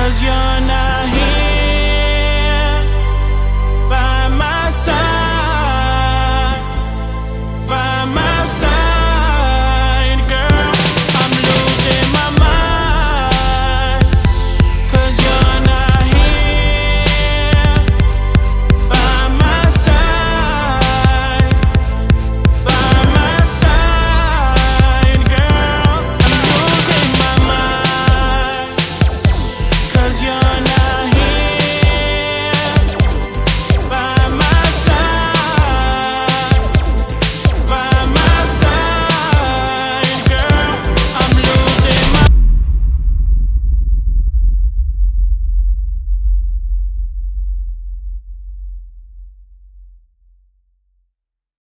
Cause you're not here by my side, by my side. Cause you're not